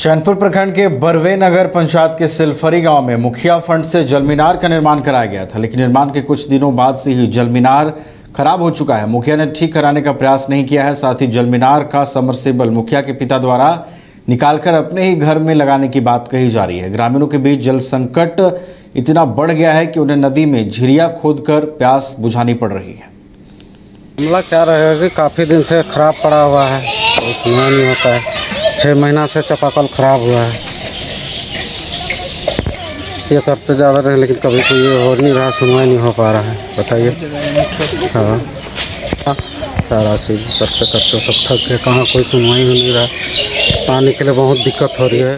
चैनपुर प्रखंड के बरवे नगर पंचायत के सिलफरी गाँव में मुखिया फंड से जलमीनार का निर्माण कराया गया था, लेकिन निर्माण के कुछ दिनों बाद से ही जलमीनार खराब हो चुका है। मुखिया ने ठीक कराने का प्रयास नहीं किया है, साथ ही जलमीनार का समरसेबल मुखिया के पिता द्वारा निकालकर अपने ही घर में लगाने की बात कही जा रही है। ग्रामीणों के बीच जल संकट इतना बढ़ गया है कि उन्हें नदी में झिरिया खोदकर प्यास बुझानी पड़ रही है। क्या रहेगा कि काफ़ी दिन से ख़राब पड़ा हुआ है सुनवाई नहीं होता है। छः महीना से चपाकल ख़राब हुआ है। ये करते जा रहे हैं लेकिन कभी कोई ये हो नहीं रहा सुनवाई नहीं हो पा रहा है। बताइए। हाँ। हाँ, सारा चीज़ करते करते सब थक गए कहाँ कोई सुनवाई हो नहीं रहा। पानी के लिए बहुत दिक्कत हो रही है।